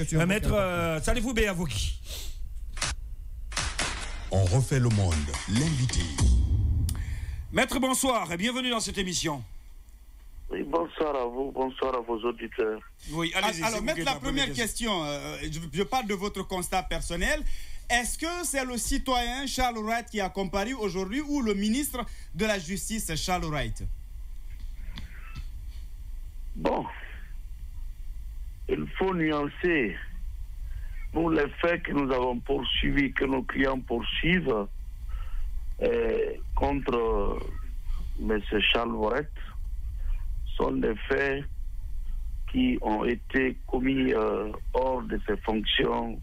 Euh, maître euh, Salifou Beyavouki. On refait le monde, l'invité. Maître, bonsoir et bienvenue dans cette émission. Oui, bonsoir à vous, bonsoir à vos auditeurs. Oui, allez-y. Alors, vous mettre la première question, euh, je, je parle de votre constat personnel. Est-ce que c'est le citoyen Charles Wright qui a comparu aujourd'hui ou le ministre de la Justice Charles Wright? Bon, il faut nuancer. Nous, les faits que nous avons poursuivis, que nos clients poursuivent euh, contre euh, M. Charles Wright, sont des faits qui ont été commis euh, hors de ses fonctions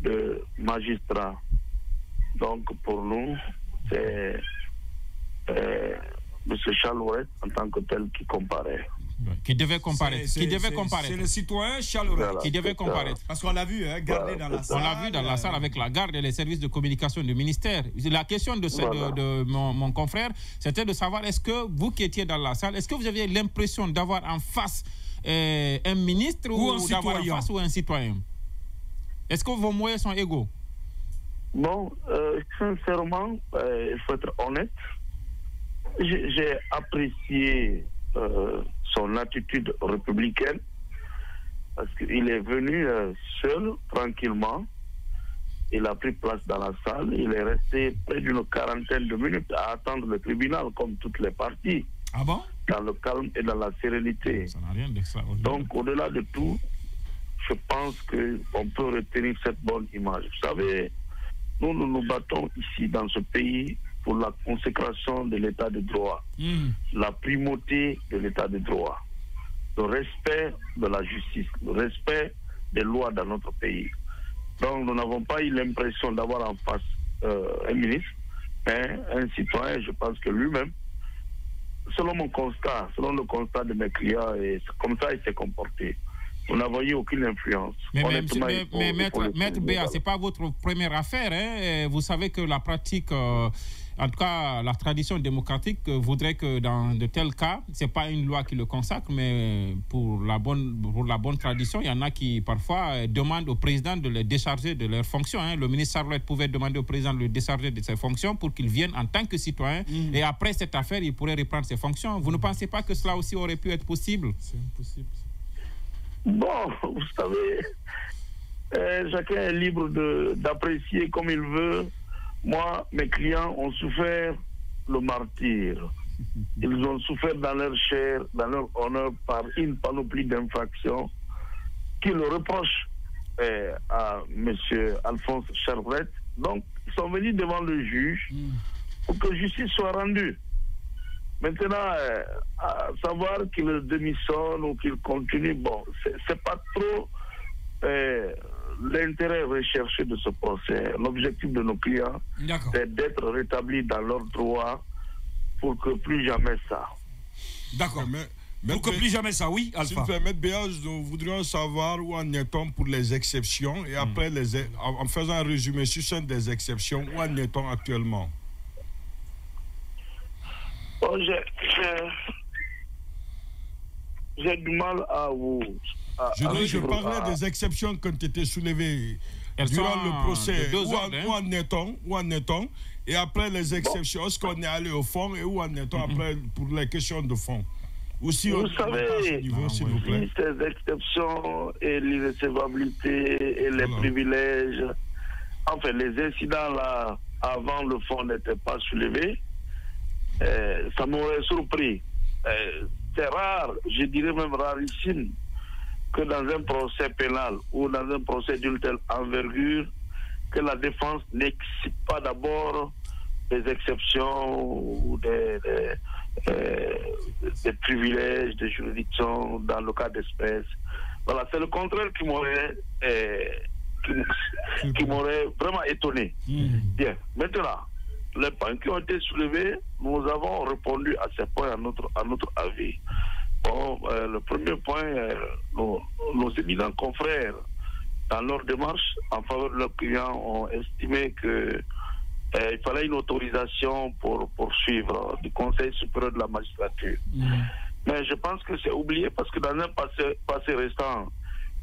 de magistrat. Donc pour nous, c'est M. Charles en tant que tel qui comparaît. Qui devait comparaître. C'est- Qui devait comparaître. C'est le citoyen. Voilà. Qui devait comparaître. Parce qu'on l'a vu, hein, gardé dans la salle. On l'a vu dans la salle avec la garde et les services de communication du ministère. La question de, ce- de- Voilà. de mon, mon confrère, c'était de savoir est-ce que vous qui étiez dans la salle, est-ce que vous aviez l'impression d'avoir en face euh, un ministre Ou un d'avoir en citoyen. face ou un citoyen? Est-ce que vos moyens sont égaux? Bon, euh, sincèrement, euh, il faut être honnête. J'ai j'ai apprécié euh, son attitude républicaine parce qu'il est venu euh, seul, tranquillement. Il a pris place dans la salle. Il est resté près d'une quarantaine de minutes à attendre le tribunal, comme toutes les parties, Ah bon? Dans le calme et dans la sérénité. Ça rien. Donc, au-delà de tout, je pense qu'on peut retenir cette bonne image. Vous savez, nous, nous nous battons ici, dans ce pays, pour la consécration de l'état de droit, Hmm. la primauté de l'état de droit, le respect de la justice, le respect des lois dans notre pays. Donc, nous n'avons pas eu l'impression d'avoir en face euh, un ministre, mais un citoyen, je pense que lui-même, selon mon constat, selon le constat de mes clients, et comme ça il s'est comporté. Nous n'avons eu aucune influence. Mais, Honnêtement, faut- maître, maître. Béa, ce n'est pas votre première affaire. hein. Vous savez que la pratique, euh, en tout cas la tradition démocratique, voudrait que dans de tels cas, ce n'est pas une loi qui le consacre, mais pour la, bonne, pour la bonne tradition, il y en a qui parfois demandent au président de les décharger de leurs fonctions. hein. Le ministre Charlotte pouvait demander au président de le décharger de ses fonctions pour qu'il vienne en tant que citoyen. Mm. Et après cette affaire, il pourrait reprendre ses fonctions. Vous ne pensez pas que cela aussi aurait pu être possible? Bon, vous savez, euh, chacun est libre de- d'apprécier comme il veut. Moi, mes clients ont souffert le martyr. Ils ont souffert dans leur chair, dans leur honneur, par une panoplie d'infractions qui le reprochent euh, à M. Alphonse Charbret. Donc, ils sont venus devant le juge pour que justice soit rendue. Maintenant, euh, à savoir qu'il démissionne ou qu'il continue, bon, c'est- c'est pas trop euh, l'intérêt recherché de ce procès. L'objectif de nos clients, c'est d'être rétablis dans leurs droits pour que plus jamais ça. D'accord. Mais, Pour que plus jamais ça, oui, Alpha. vous plaît, Maître Béage, nous voudrions savoir où en est-on pour les exceptions et après, les, en faisant un résumé sur certaines des exceptions, où en est-on actuellement? Bon, j'ai- j'ai- j'ai du mal à vous. À- Je, à dis, je suivre, parlais des exceptions qui ont été soulevées Elles durant sont le procès. de deux Où, en- ordres, hein. où en est-on? Où en est-on? Et après les exceptions, est-ce qu'on est allé au fond et où en est-on après pour les questions de fond? Vous on, savez, niveau, Ah, s'il oui. vous plaît. Si ces exceptions et l'irrécevabilité et les Voilà. privilèges, enfin les incidents là, avant le fond n'étaient pas soulevés, euh, ça m'aurait surpris. Euh, C'est rare, je dirais même rarissime, que dans un procès pénal ou dans un procès d'une telle envergure, que la défense n'excite pas d'abord des exceptions ou des, des, euh, des privilèges, des juridictions dans le cas d'espèces. Voilà, c'est le contraire qui m'aurait euh, qui m- qui m'aurait vraiment étonné. Bien, maintenant, les points qui ont été soulevés, nous avons répondu à ces points à notre, à notre avis. Bon, euh, le premier point, euh, nos, nos éminents confrères, dans leur démarche en faveur de leurs clients, ont estimé que euh, il fallait une autorisation pour poursuivre du Conseil supérieur de la magistrature. Mais je pense que c'est oublié parce que dans un passé, passé récent,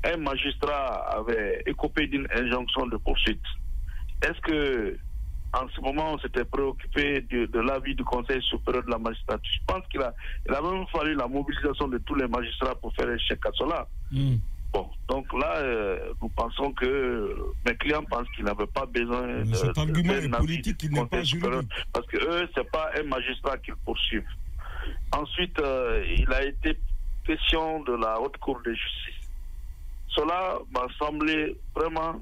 un magistrat avait écopé d'une injonction de poursuite, est-ce que en ce moment, on s'était préoccupé de, l'avis du Conseil supérieur de la magistrature. Je pense qu'il a, il a même fallu la mobilisation de tous les magistrats pour faire échec à cela. Hmm. Bon, donc là, euh, nous pensons que mes clients pensent qu'ils n'avaient pas besoin de. Cet argument est politique, il n'est pas juridique. Parce que eux, c'est pas un magistrat qu'ils poursuivent. Ensuite, euh, il a été question de la haute cour de justice. Cela m'a semblé vraiment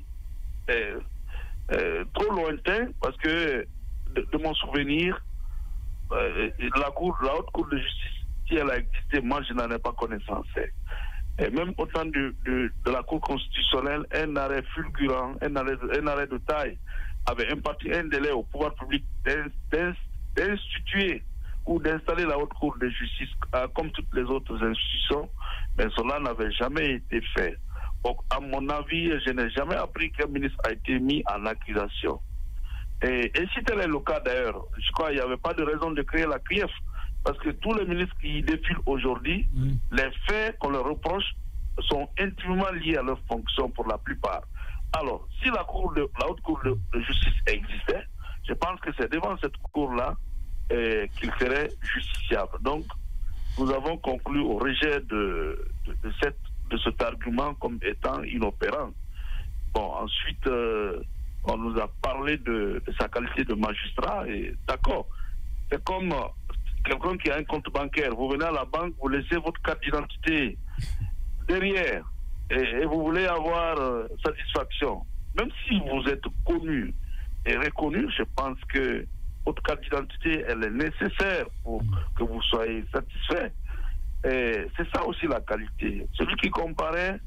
euh, euh, trop lointain parce que de, mon souvenir, euh, la, cour, la haute cour de justice, si elle a existé, moi je n'en ai pas connaissance. Et même au temps de, la Cour constitutionnelle, un arrêt fulgurant, un arrêt, un arrêt de taille, avait imparti un délai au pouvoir public d'instituer ou d'installer la haute cour de justice euh, comme toutes les autres institutions, mais cela n'avait jamais été fait. Donc, à mon avis, je n'ai jamais appris qu'un ministre a été mis en accusation. Et, si tel est le cas d'ailleurs, je crois qu'il n'y avait pas de raison de créer la CRIEF. Parce que tous les ministres qui défilent aujourd'hui, mm. les faits qu'on leur reproche sont intimement liés à leur fonction pour la plupart. Alors, si la, cour de, la haute cour de, justice existait, je pense que c'est devant cette cour-là euh, qu'il serait justiciable. Donc, nous avons conclu au rejet de, de cette de cet argument comme étant inopérant. Bon, ensuite, euh, on nous a parlé de, sa qualité de magistrat, et d'accord. C'est comme euh, quelqu'un qui a un compte bancaire. Vous venez à la banque, vous laissez votre carte d'identité derrière, et, vous voulez avoir euh, satisfaction. Même si vous êtes connu et reconnu, je pense que votre carte d'identité, elle est nécessaire pour que vous soyez satisfait c'est ça aussi la qualité. Celui qui comparait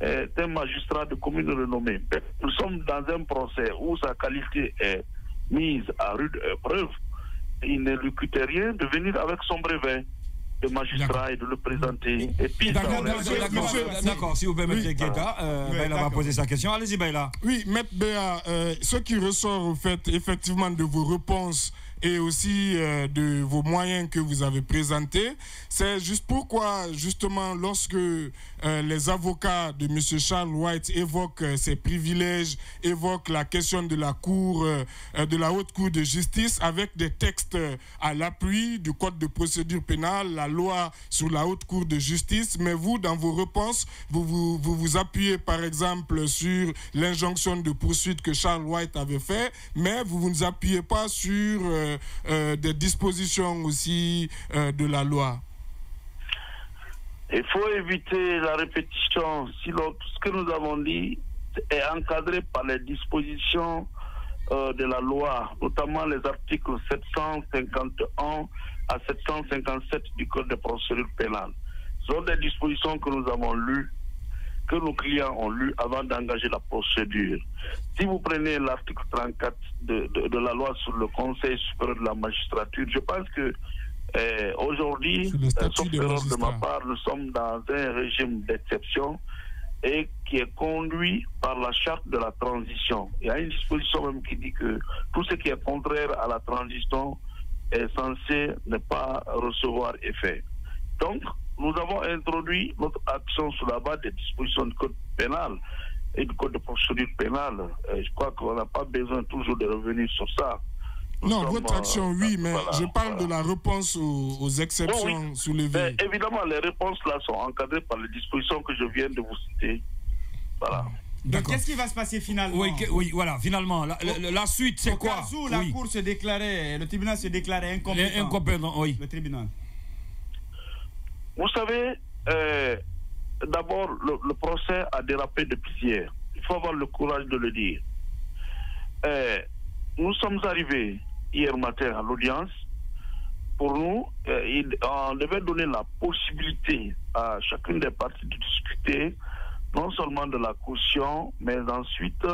est un magistrat de commune renommée. Nous sommes dans un procès où sa qualité est mise à rude épreuve. Il ne lui coûtait rien de venir avec son brevet de magistrat et de le présenter. Et puis, d'accord, si vous permettez, Guetta, euh, Baila va poser sa question. Allez-y, Baila. Oui, Maître Béa, euh, ce qui ressort, au fait, effectivement, de vos réponses et aussi euh, de vos moyens que vous avez présentés. C'est juste pourquoi, justement, lorsque euh, les avocats de M. Charles White évoquent euh, ses privilèges, évoquent la question de la Cour, de la Haute Cour de justice, avec des textes à l'appui du Code de procédure pénale, la loi sur la Haute Cour de justice, mais vous, dans vos réponses, vous vous, vous, vous appuyez par exemple sur l'injonction de poursuite que Charles White avait fait, mais vous ne vous appuyez pas sur euh, euh, des dispositions aussi euh, de la loi Il faut éviter la répétition. Si ce que nous avons dit est encadré par les dispositions de la loi, notamment les articles 751 à 757 du Code de procédure pénale. Ce sont des dispositions que nous avons lues que nos clients ont lu avant d'engager la procédure. Si vous prenez l'article 34 de, de, la loi sur le Conseil supérieur de la magistrature, je pense que aujourd'hui, euh, sauf erreur de ma part, nous sommes dans un régime d'exception et qui est conduit par la charte de la transition. Il y a une disposition même qui dit que tout ce qui est contraire à la transition est censé ne pas recevoir effet. Donc, nous avons introduit notre action sur la base des dispositions du code pénal et du code de procédure pénale. je crois qu'on n'a pas besoin toujours de revenir sur ça. Non, votre action, oui, mais je parle de la réponse aux, exceptions soulevées. évidemment, les réponses là sont encadrées par les dispositions que je viens de vous citer. Voilà. Donc, qu'est-ce qui va se passer finalement? Oui, oui, voilà, finalement, la, la, suite, c'est quoi? où la Cour se déclarait, le tribunal se déclarait incompétent. Incompétent, oui. Le tribunal. Vous savez, euh, d'abord, le, procès a dérapé depuis hier. Il faut avoir le courage de le dire. Euh, nous sommes arrivés hier matin à l'audience. Pour nous, euh, on devait donner la possibilité à chacune des parties de discuter non seulement de la caution, mais ensuite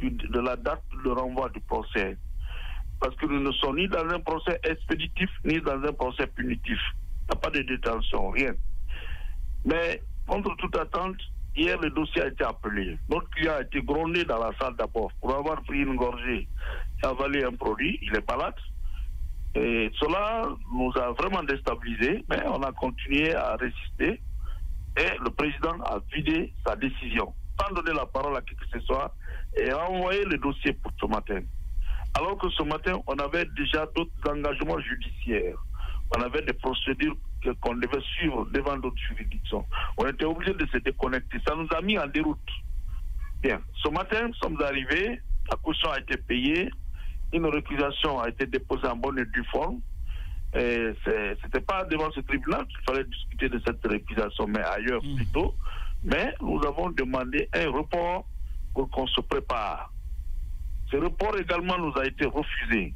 de la date de renvoi du procès. Parce que nous ne sommes ni dans un procès expéditif, ni dans un procès punitif. Il n'y a pas de détention, rien. Mais contre toute attente, hier le dossier a été appelé. Notre client a été grondé dans la salle d'abord pour avoir pris une gorgée et avalé un produit. Il est malade. Et cela nous a vraiment déstabilisés, mais on a continué à résister. Et le président a vidé sa décision, sans donner la parole à qui que ce soit, et a envoyé le dossier pour ce matin. Alors que ce matin, on avait déjà d'autres engagements judiciaires. On avait des procédures qu'on devait suivre devant d'autres juridictions. On était obligé de se déconnecter. Ça nous a mis en déroute. Bien. Ce matin, nous sommes arrivés, la caution a été payée, une récusation a été déposée en bonne et due forme. Ce n'était pas devant ce tribunal qu'il fallait discuter de cette récusation, mais ailleurs mmh. plutôt. Mais nous avons demandé un report pour qu'on se prépare. Ce report également nous a été refusé.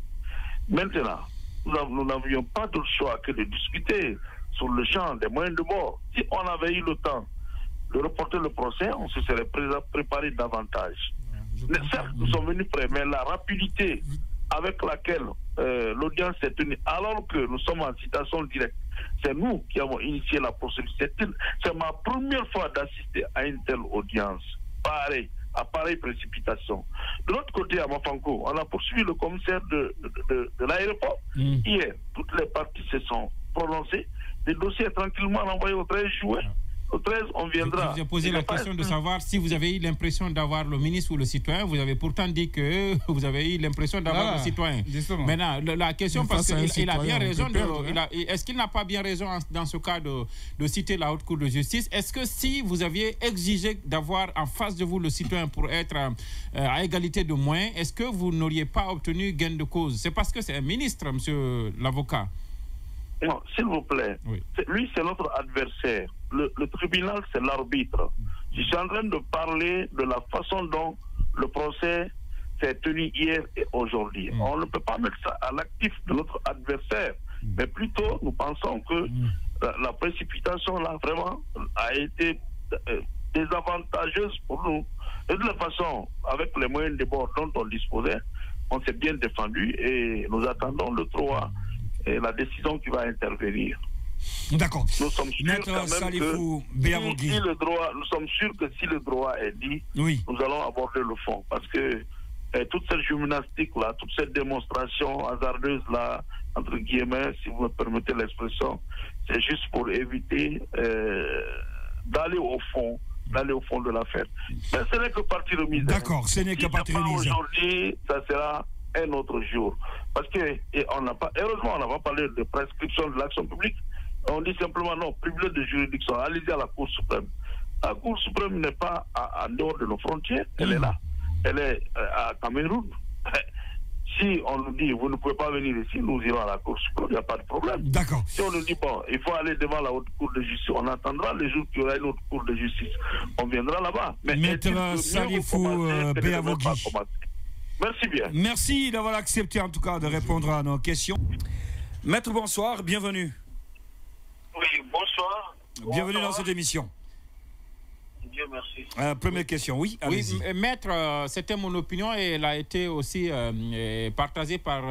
Maintenant, nous n'avions pas d'autre choix que de discuter sur le champ des moyens de bord. Si on avait eu le temps de reporter le procès, on se serait préparé davantage. certes, nous sommes venus prêts, mais la rapidité avec laquelle euh, l'audience s'est tenue, alors que nous sommes en citation directe, c'est nous qui avons initié la procédure. C'est ma première fois d'assister à une telle audience. Pareil à pareille précipitation. De l'autre côté, à Mafanko, on a poursuivi le commissaire de, de, l'aéroport. Mm. Hier, toutes les parties se sont prononcées. Le dossier est tranquillement envoyé au 13 juin. Au 13, on viendra. Je vous ai posé la question de savoir si vous avez eu l'impression d'avoir le ministre ou le citoyen. Vous avez pourtant dit que vous avez eu l'impression d'avoir le citoyen. Maintenant, la question, parce qu'il a bien raison. Est-ce qu'il n'a pas bien raison dans ce cas de, de citer la Haute Cour de justice? Est-ce que si vous aviez exigé d'avoir en face de vous le citoyen pour être euh, à égalité de moyens, est-ce que vous n'auriez pas obtenu gain de cause? C'est parce que c'est un ministre, monsieur l'avocat. Non, s'il vous plaît. Lui, c'est notre adversaire. Le, tribunal, c'est l'arbitre. Je suis en train de parler de la façon dont le procès s'est tenu hier et aujourd'hui. Mm. On ne peut pas mettre ça à l'actif de notre adversaire, mm. mais plutôt nous pensons que mm. la, précipitation là vraiment a été euh, désavantageuse pour nous. de toute façon, avec les moyens de bord dont on disposait, on s'est bien défendu et nous attendons le 3 et la décision qui va intervenir. D'accord. Nous sommes sûrs quand même que si, le droit, nous sommes sûrs que si le droit est dit, oui. nous allons aborder le fond. Parce que eh, toute cette gymnastique-là, toute cette démonstration hasardeuse-là, entre guillemets, si vous me permettez l'expression, c'est juste pour éviter euh, d'aller au fond d'aller au fond de l'affaire. Mais ce n'est que partie remise. D'accord, ce n'est que partie remise. Aujourd'hui, ça sera un autre jour. Parce que, et on n'a pas, heureusement, on n'a pas parlé de prescription de l'action publique. On dit simplement non, privilège de juridiction, allez-y à la Cour suprême. La Cour suprême n'est pas en dehors de nos frontières, elle est là. Elle est euh, à Cameroun. Si on nous dit, vous ne pouvez pas venir ici, nous irons à la Cour suprême, il n'y a pas de problème. D'accord. Si on nous dit, bon, il faut aller devant la Haute Cour de justice, on attendra les jours qu'il y aura une autre Cour de justice. On viendra là-bas. Mais Maître Salifou euh. Merci bien. Merci d'avoir accepté en tout cas de répondre à nos questions. Maître, bonsoir, bienvenue. Oui, bonsoir. Bienvenue dans cette émission. Dieu merci. Euh, première question, oui. Oui, maître, euh, c'était mon opinion et elle a été aussi euh, partagée par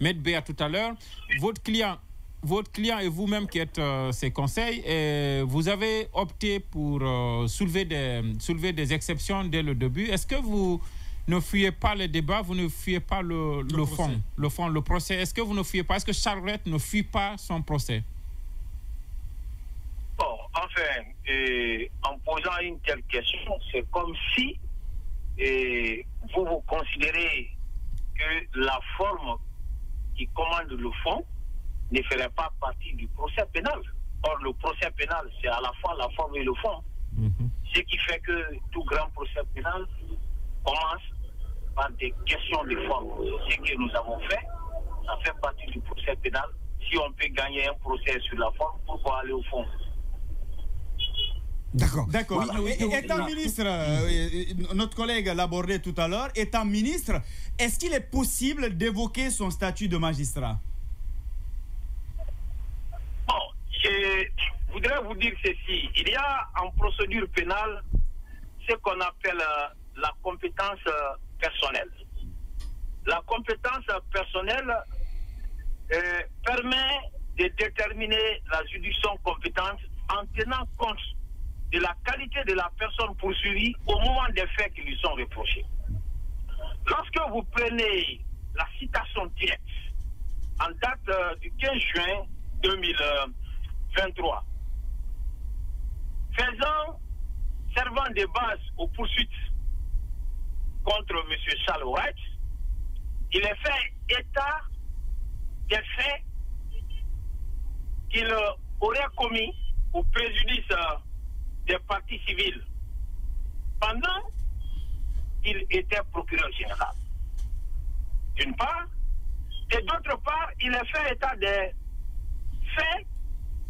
Maître Béa tout à l'heure. Votre client, votre client et vous-même qui êtes ses conseils, vous avez opté pour soulever, des, soulever des exceptions dès le début. Est-ce que vous ne fuyez pas le débat, vous ne fuyez pas le, le, fond, le fond, le procès? Est-ce que vous ne fuyez pas? Est-ce que Charlotte ne fuit pas son procès? Enfin, en posant une telle question, c'est comme si vous vous considérez que la forme qui commande le fond ne ferait pas partie du procès pénal. Or, le procès pénal, c'est à la fois la forme et le fond. Mhm. Ce qui fait que tout grand procès pénal commence par des questions de forme. Ce que nous avons fait, ça fait partie du procès pénal. Si on peut gagner un procès sur la forme, pourquoi aller au fond? D'accord. D'accord. étant ministre, euh, notre collègue l'a abordé tout à l'heure, étant ministre, est-ce qu'il est possible d'évoquer son statut de magistrat? Bon, je voudrais vous dire ceci. Il y a en procédure pénale ce qu'on appelle euh, la compétence euh, personnelle. La compétence personnelle euh, permet de déterminer la juridiction compétente en tenant compte de la qualité de la personne poursuivie au moment des faits qui lui sont reprochés. Lorsque vous prenez la citation directe en date euh, du 15 juin 2023, faisant, servant de base aux poursuites contre M. Charles Wright, il a fait état des faits qu'il aurait commis au préjudice des partis civils pendant qu'il était procureur général. D'une part, et d'autre part, il a fait état des faits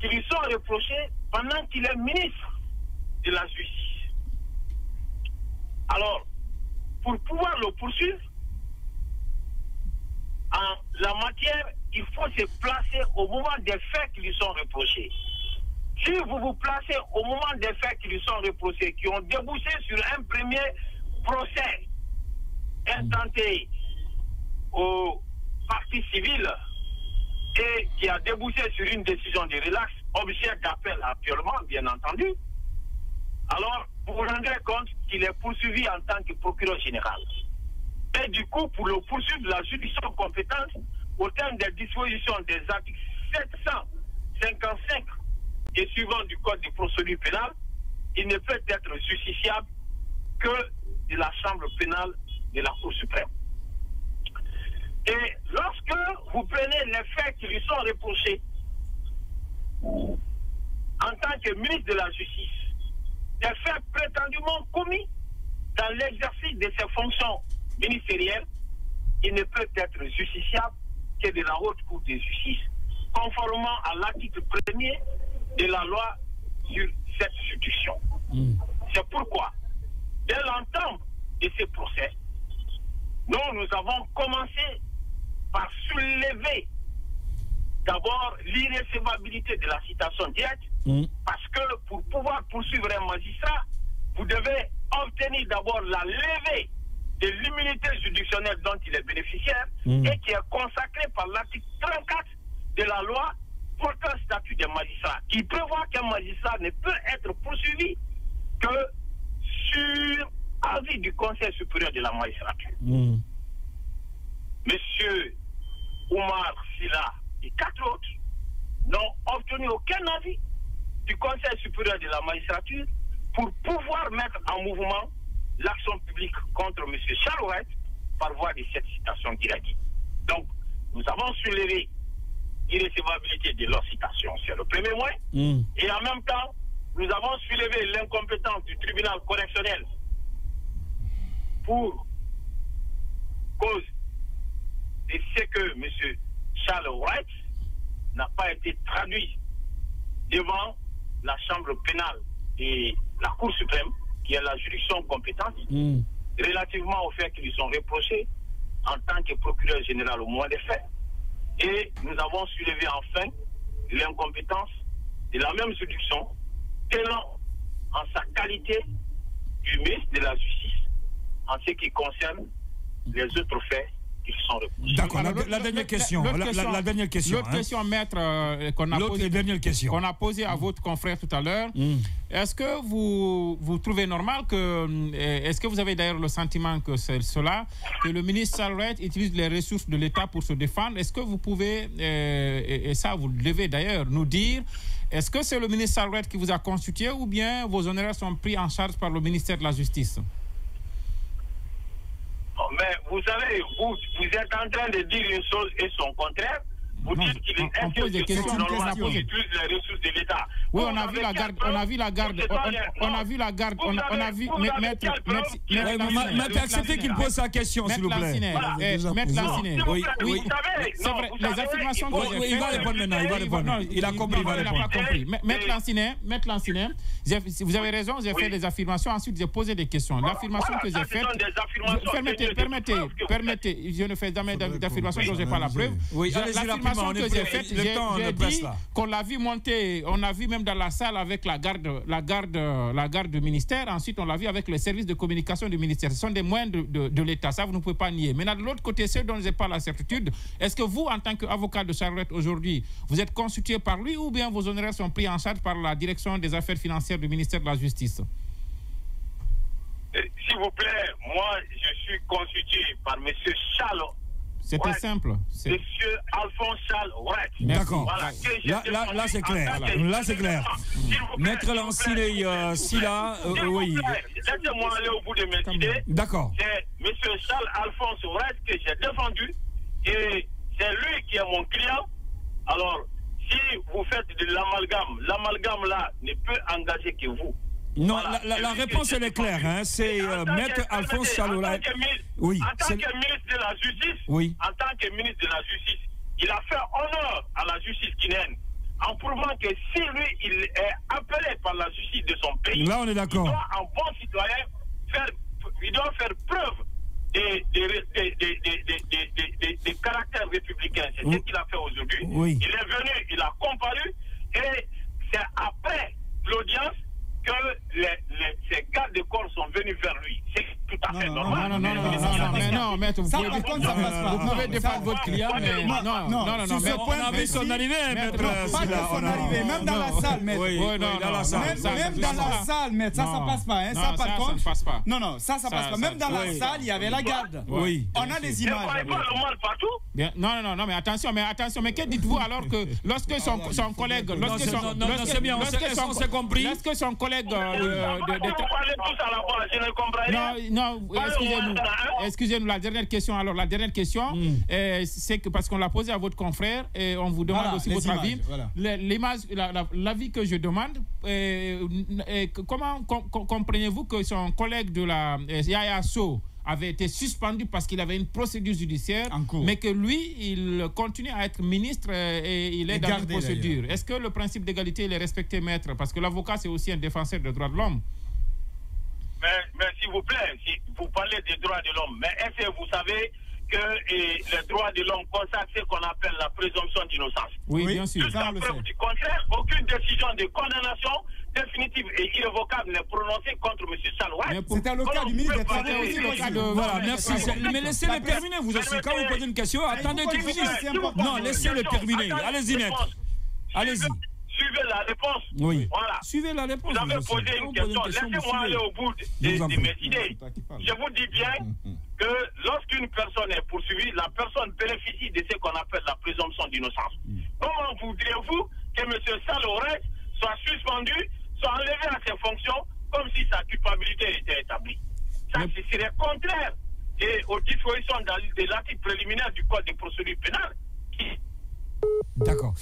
qui lui sont reprochés pendant qu'il est ministre de la Justice. Alors, pour pouvoir le poursuivre, en la matière, il faut se placer au moment des faits qui lui sont reprochés. Si vous vous placez au moment des faits qui lui sont reprochés, qui ont débouché sur un premier procès intenté au parti civil et qui a débouché sur une décision de relax, objet d'appel actuellement, bien entendu, alors vous vous rendrez compte qu'il est poursuivi en tant que procureur général. Et du coup, pour le poursuivre, la juridiction compétente, au terme des dispositions des articles 755 et suivant du Code de procédure pénale, il ne peut être justiciable que de la Chambre pénale de la Cour suprême. Et lorsque vous prenez les faits qui lui sont reprochés en tant que ministre de la Justice, des faits prétendument commis dans l'exercice de ses fonctions ministérielles, il ne peut être justiciable que de la haute cour de justice, conformément à l'article 1er de la loi sur cette institution. C'est pourquoi, dès l'entente de ce procès, nous, nous avons commencé par soulever d'abord l'irrécevabilité de la citation directe, parce que pour pouvoir poursuivre un magistrat, vous devez obtenir d'abord la levée de l'immunité juridictionnelle dont il est bénéficiaire et qui est consacrée par l'article 34 de la loi portant statut des magistrats, qui prévoit qu'un magistrat ne peut être poursuivi que sur avis du Conseil supérieur de la magistrature. Monsieur Oumar Silla et quatre autres n'ont obtenu aucun avis du Conseil supérieur de la magistrature pour pouvoir mettre en mouvement l'action publique contre M. Chalouette par voie de cette citation directe. Donc, nous avons soulevé l'irrécevabilité de leur citation, c'est le premier moyen. Et en même temps, nous avons soulevé l'incompétence du tribunal correctionnel pour cause de ce que M. Charles Wright n'a pas été traduit devant la Chambre pénale et la Cour suprême, qui est la juridiction compétente, relativement aux faits qui lui sont reprochés en tant que procureur général au moins des faits. Et nous avons soulevé enfin l'incompétence de la même juridiction, tenant en sa qualité du ministre de la Justice en ce qui concerne les autres faits sont. D'accord, la, dernière question. l'autre La, dernière question. L'autre hein. question, maître, euh, qu'on a, posée- et dernière question. qu'on a posée à votre confrère tout à l'heure. Mm. Est-ce que vous, vous trouvez normal que. euh, Est-ce que vous avez d'ailleurs le sentiment que c'est cela, que le ministre Salret utilise les ressources de l'État pour se défendre? Est-ce que vous pouvez, euh, et, et ça vous devez d'ailleurs, nous dire est-ce que c'est le ministre Salret qui vous a constitué ou bien vos honoraires sont pris en charge par le ministère de la Justice? Mais vous savez, vous, vous êtes en train de dire une chose et son contraire. Vous Non, dites qu'il est on- on pose des questions, normal on a posé. les ressources de l'État. Oui, on a vu la garde, on a vu la garde, on, a vu la garde, on a, vu, maître, maître, acceptez qu'il pose sa question, s'il vous plaît. Eh, maître vous Oui, oui. C'est vrai, les affirmations il que j'ai Oui, il va faites- répondre maintenant, il va répondre. Non, Il a compris, il va répondre. n'a pas compris. Ma- Maître Et- Lancinet, Maître j'ai- vous avez raison, j'ai fait des affirmations, ensuite j'ai posé des questions. L'affirmation que j'ai faite, permettez, permettez, permettez, je ne fais jamais d'affirmation dont je n'ai pas la preuve. Oui, allez-y que j'ai faite, j'ai dit qu'on l'a vu monter, on a vu même dans la salle avec la garde, la garde, la garde du ministère. Ensuite, on l'a vu avec les services de communication du ministère. Ce sont des moyens de, de- de l'État. Ça, vous ne pouvez pas nier. Maintenant, de l'autre côté, ceux dont je n'ai pas la certitude, est-ce que vous, en tant qu'avocat de Charlotte aujourd'hui, vous êtes constitué par lui ou bien vos honoraires sont pris en charge par la direction des affaires financières du ministère de la Justice? Euh, S'il vous plaît, moi, je suis constitué par M. C'était Ouais. simple. Monsieur Alphonse Charles. Merci. D'accord. Voilà, Là- là- c'est clair. Là, c'est clair. Maître vous euh, Silla, s'il euh, oui. Laissez-moi aller au bout de mes idées. D'accord. C'est M. Charles Alphonse Ouret que j'ai défendu et c'est lui qui est mon client. Alors, si vous faites de l'amalgame, l'amalgame là ne peut engager que vous. Non, la, réponse, elle est claire. Hein. C'est euh, Maître Alphonse Chaloula. Oui. En tant que ministre de la Justice, oui. en tant que ministre de la Justice, il a fait honneur à la justice guinéenne en prouvant que si lui, il est appelé par la justice de son pays, Là, on est il doit, en bon citoyen, faire, il doit faire preuve des, des, des, caractères républicains. C'est ce qu'il a fait aujourd'hui. Oui. Il est venu, il a comparu, et c'est après l'audience que les, les- ces gardes de corps sont venus vers lui tout à fait normal. Non, non, non, non, mais non, vous pouvez défendre votre client, mais non, non, non, non, mais on a vu son arrivée, maître. Pas de son arrivée, même dans la salle, maître. Oui, dans la salle. Même dans la salle, maître, ça, ça passe pas, hein, ça, par contre. Non, non, ça, ça passe pas. Même dans la salle, il y avait la garde. Oui. On a des images. non pas le mal partout Bien. Non, non, non, mais attention, mais attention, mais que dites-vous alors que lorsque son, son collègue, lorsque son, lorsque son, lorsque son collègue, de, de, de, non, non, non, au excusez-nous. la dernière question. Alors, la dernière question, Hmm. euh, c'est que parce qu'on l'a posée à votre confrère et on vous demande Voilà, aussi votre images, avis. voilà. L'image, la- la- l'avis que je demande, euh, euh, comment com- com- comprenez-vous que son collègue de la euh, Yaya So avait été suspendu parce qu'il avait une procédure judiciaire, En cours. mais que lui, il continue à être ministre euh, et il est Et dans une procédure. Est-ce que le principe d'égalité il est respecté, maître? Parce que l'avocat, c'est aussi un défenseur des droits de l'homme. Mais, mais s'il vous plaît, si vous parlez des droits de l'homme, mais est-ce que vous savez que eh, les droits de l'homme consacrent ce qu'on appelle la présomption d'innocence? Oui, bien sûr. Jusqu'à preuve du contraire, aucune décision de condamnation définitive et irrévocable n'est prononcée contre M. Salouat. Mais pour- C'était le cas du ministre des Travaux C'était aussi le aussi. cas de- Voilà, merci. Mais laissez-le terminer, vous aussi. Quand vous posez une question, attendez qu'il finisse. Non, laissez-le terminer. Allez-y, maître. Allez-y. Suivez la réponse. Oui. Voilà. Suivez la réponse. Vous avez posé une vous question. Laissez-moi aller au bout de, de mes idées. Je vous dis bien que lorsqu'une personne est poursuivie, la personne bénéficie de ce qu'on appelle la présomption d'innocence. Comment voudriez-vous que M. Salorès soit suspendu, soit enlevé à ses fonctions comme si sa culpabilité était établie? Ça, ce serait contraire et aux dispositions de l'article préliminaire du Code des procédures pénales qui D'accord.